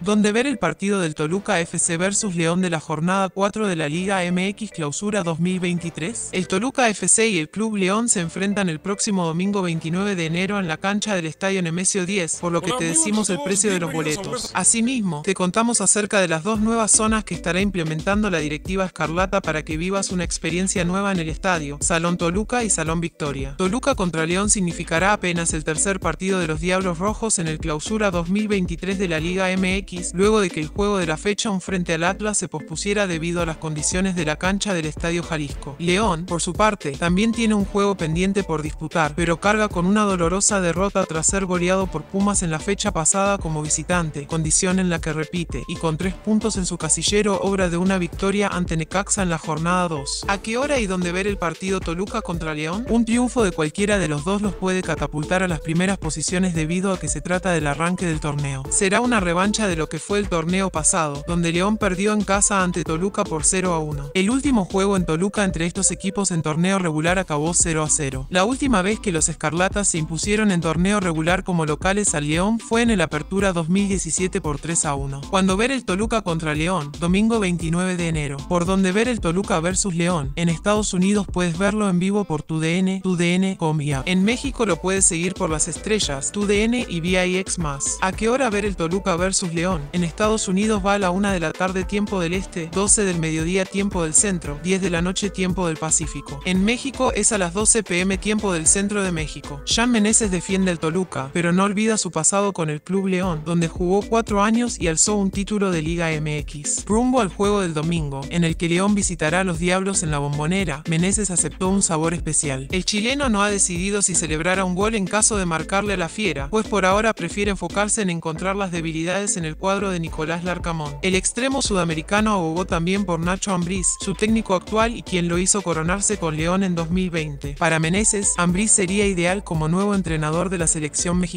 Donde ver el partido del Toluca FC versus León de la jornada 4 de la Liga MX Clausura 2023. El Toluca FC y el Club León se enfrentan el próximo domingo 29 de enero en la cancha del Estadio Nemesio 10, por lo que te decimos el precio de los boletos. Asimismo, te contamos acerca de las dos nuevas zonas que estará implementando la directiva Escarlata para que vivas una experiencia nueva en el estadio, Salón Toluca y Salón Victoria. Toluca contra León significará apenas el tercer partido de los Diablos Rojos en el Clausura 2023 de la Liga MX luego de que el juego de la fecha un frente al Atlas se pospusiera debido a las condiciones de la cancha del Estadio Jalisco. León, por su parte, también tiene un juego pendiente por disputar, pero carga con una dolorosa derrota tras ser goleado por Pumas en la fecha pasada como visitante, condición en la que repite, y con tres puntos en su casillero, obra de una victoria ante Necaxa en la jornada 2. ¿A qué hora y dónde ver el partido Toluca contra León? Un triunfo de cualquiera de los dos los puede catapultar a las primeras posiciones debido a que se trata del arranque del torneo. Será una revancha de lo que fue el torneo pasado, donde León perdió en casa ante Toluca por 0 a 1. El último juego en Toluca entre estos equipos en torneo regular acabó 0 a 0. La última vez que los Escarlatas se impusieron en torneo regular como locales al León fue en el Apertura 2017 por 3 a 1. Cuando ver el Toluca contra León, domingo 29 de enero. Por donde ver el Toluca versus León, en Estados Unidos puedes verlo en vivo por TUDN, TUDN, Comia. En México lo puedes seguir por las estrellas, TUDN y VIX+. ¿A qué hora ver el Toluca versus León? En Estados Unidos va a la 1 de la tarde tiempo del este, 12 del mediodía tiempo del centro, 10 de la noche tiempo del Pacífico. En México es a las 12 pm tiempo del centro de México. Jean Meneses defiende el Toluca, pero no olvida su pasado con el Club León, donde jugó 4 años y alzó un título de Liga MX. Rumbo al juego del domingo, en el que León visitará a los Diablos en la bombonera, Meneses aceptó un sabor especial. El chileno no ha decidido si celebrará un gol en caso de marcarle a la fiera, pues por ahora prefiere enfocarse en encontrar las debilidades en el cuadro de Nicolás Larcamón. El extremo sudamericano abogó también por Nacho Ambriz, su técnico actual y quien lo hizo coronarse con León en 2020. Para Meneses, Ambriz sería ideal como nuevo entrenador de la selección mexicana.